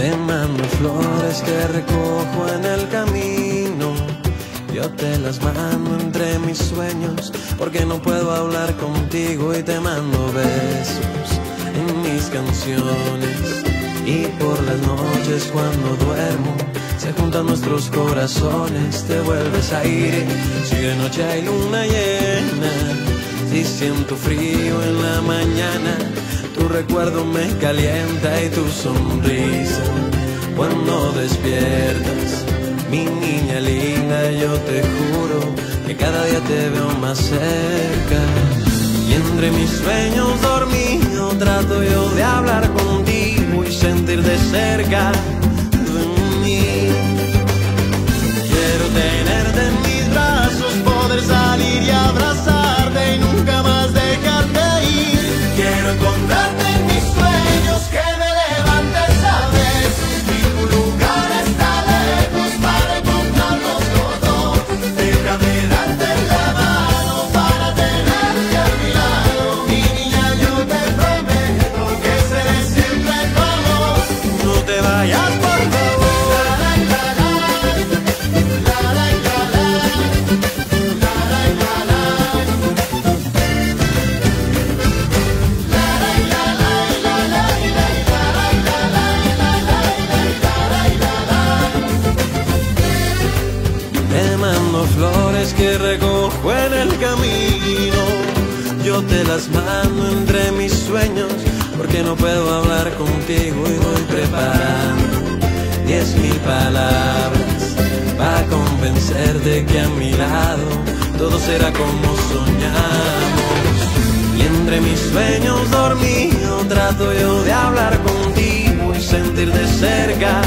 Te mando flores que recojo en el camino. Yo te las mando entre mis sueños porque no puedo hablar contigo y te mando besos en mis canciones. Y por las noches cuando duermo se juntan nuestros corazones, te vuelves a ir. Si de noche hay luna llena, si siento frío en la mañana, tu recuerdo me calienta y tu sonrisa cuando despiertas. Mi niña linda, yo te juro que cada día te veo más cerca. Y entre mis sueños dormido trato yo de hablar contigo y sentir de cerca que recojo en el camino. Yo te las mando entre mis sueños porque no puedo hablar contigo diez mil palabras para convencerte que a mi lado todo será como soñamos. Y entre mis sueños dormido trato yo de hablar contigo y sentir de cerca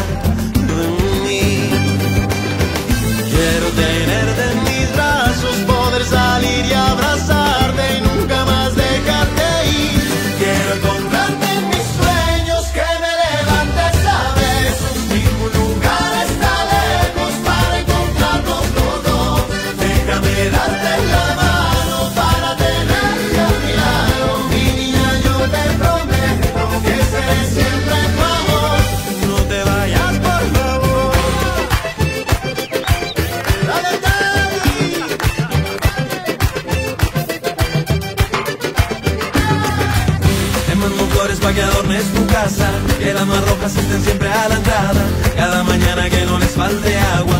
para que adornes tu casa, que las más rojas estén siempre a la entrada. Cada mañana que no les falte agua,